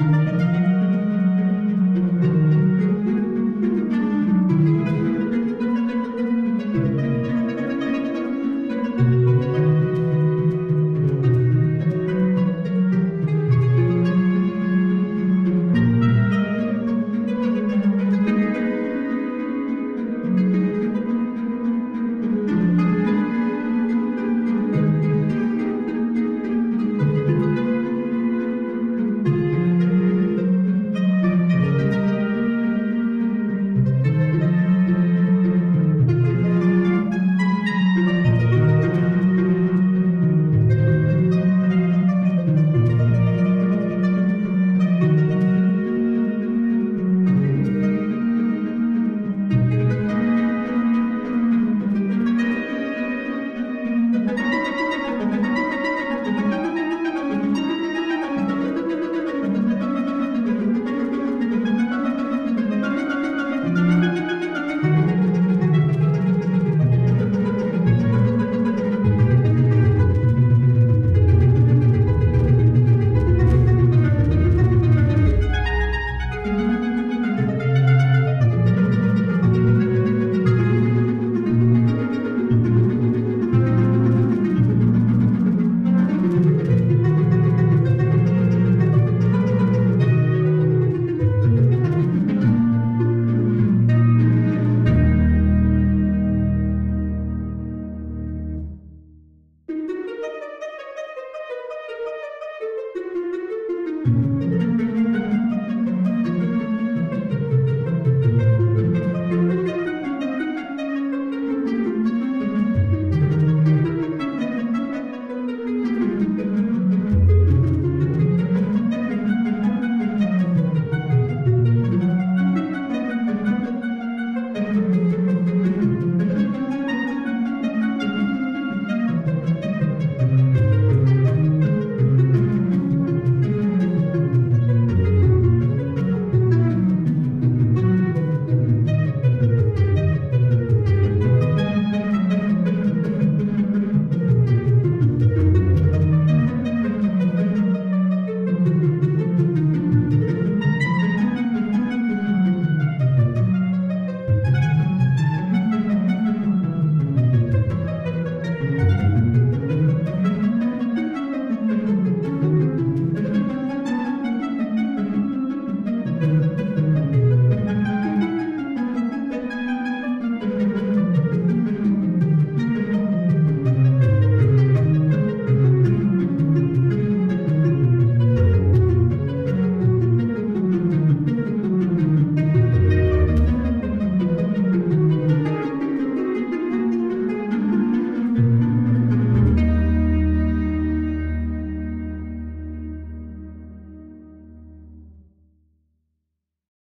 Música